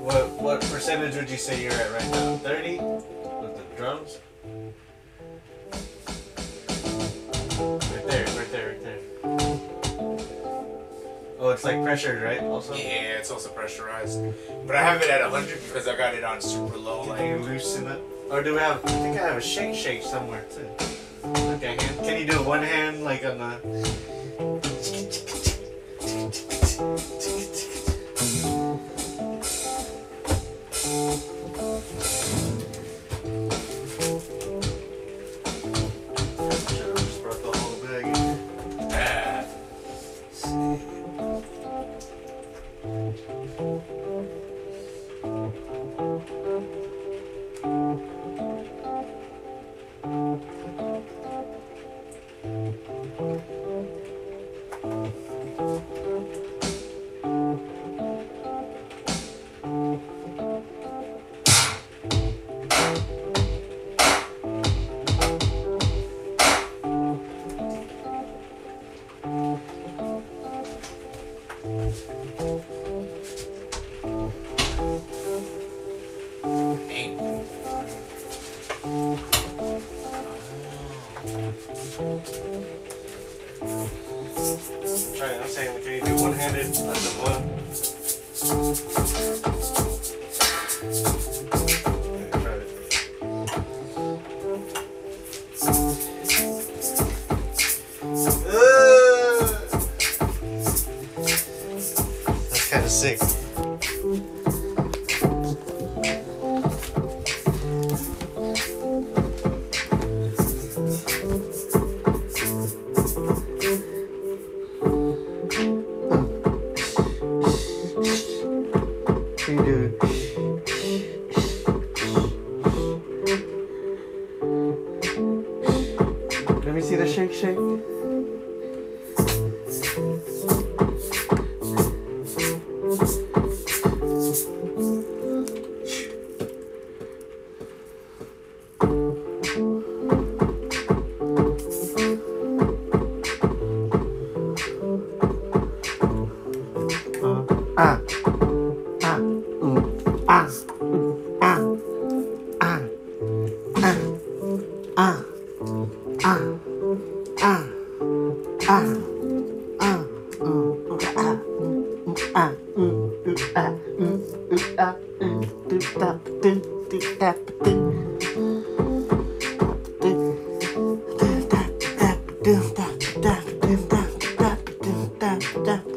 What what percentage would you say you're at right now? Mm. Thirty with the drums. Right there, right there, right there. Oh, it's like pressured, right? Also. Yeah, it's also pressurized. But I have it at 100 because I got it on super low. Can you Like, loosen it? Or do we have? I think I have a shake shake somewhere too. Okay. Can you do one hand like on the? Música Bye. Ah. Ah. Ah. Ah. Ah. Ah. Ah. Mm. Ah. Mm. Ah. Mm. Ah. Mm. Ah. Mm. Ah. Mm. Ah. Lost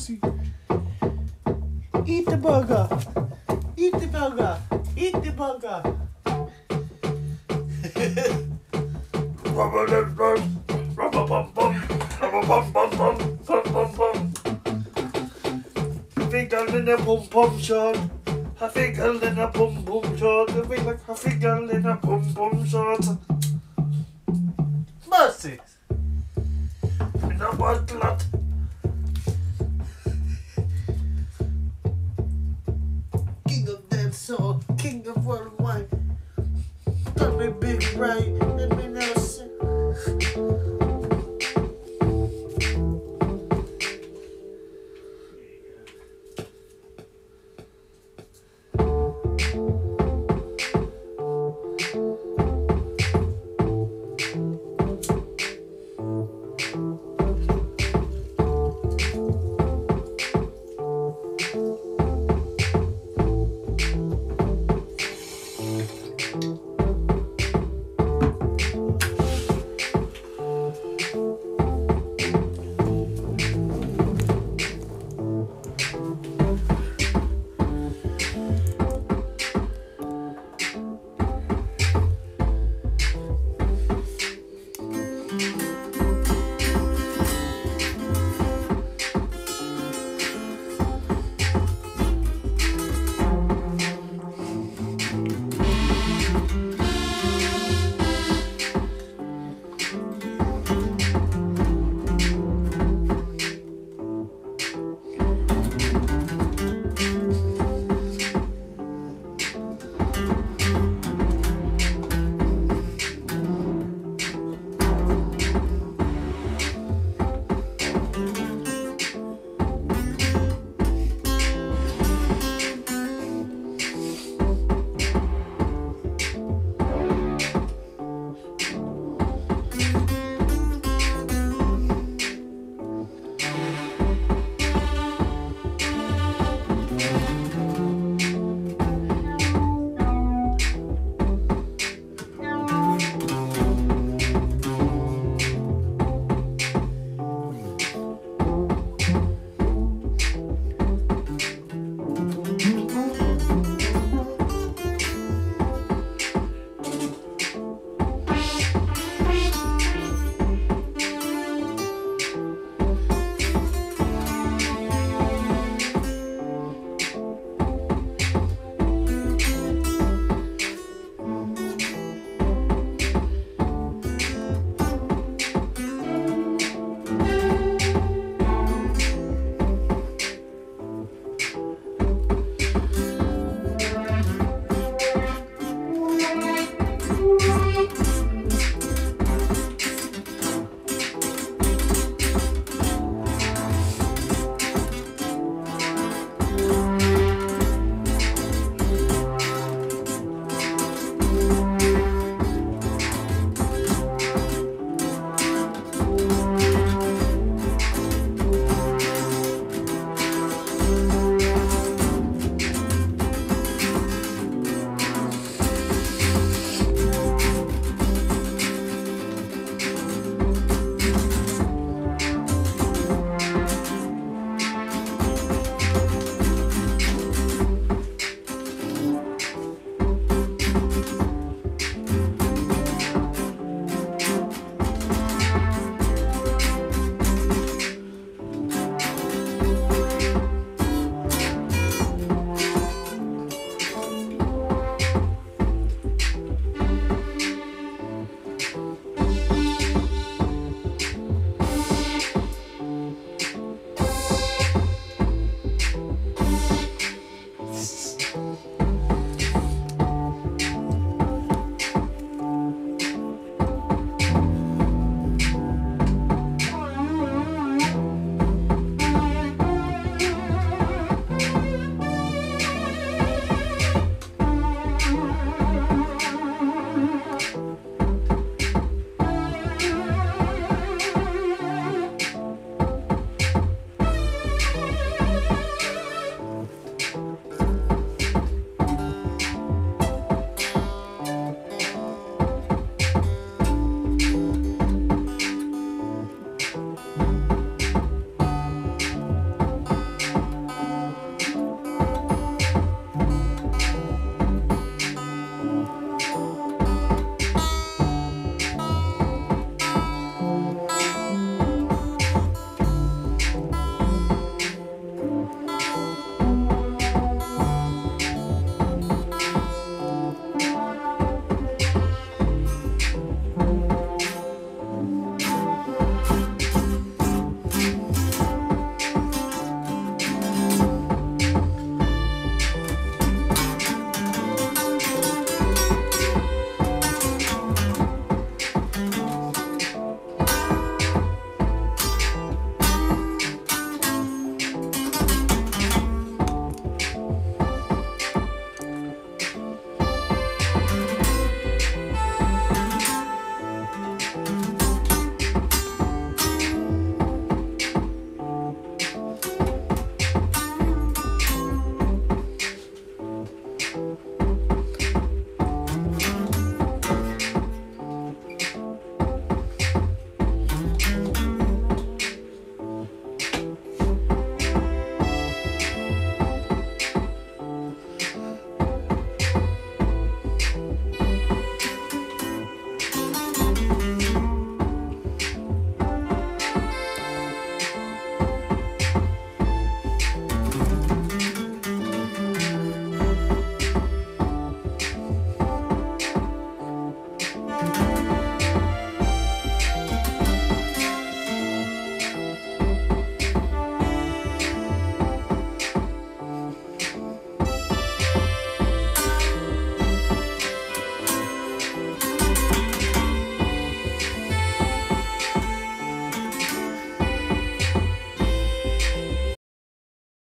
pussy. Eat the burger, eat the burger, eat the burger. Huffy girl in a pom pom shot. Huffy girl in a pom pom shot. I Huffy girl in a pom pom shot. Mercy. In a dancehall, king of worldwide. Tell me big right,